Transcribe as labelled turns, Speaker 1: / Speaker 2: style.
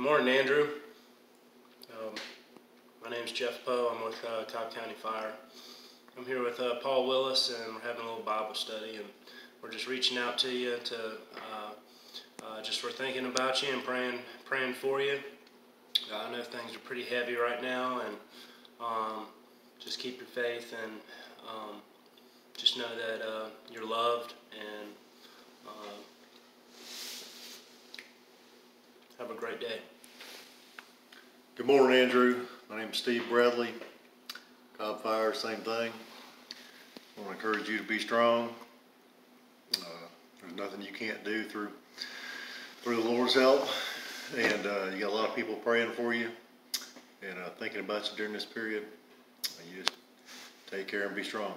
Speaker 1: morning, Andrew. Um, my name's Jeff Poe. I'm with uh, Cobb County Fire. I'm here with uh, Paul Willis, and we're having a little Bible study, and we're just reaching out to you to uh, uh, just we're thinking about you and praying praying for you. Uh, I know things are pretty heavy right now, and um, just keep your faith and um, just know that uh, you're loved and uh, have a great day.
Speaker 2: Good morning, Andrew. My name's Steve Bradley. Cobb Fire, same thing. I want to encourage you to be strong. Uh, there's nothing you can't do through through the Lord's help, and uh, you got a lot of people praying for you and uh, thinking about you during this period. You just take care and be strong.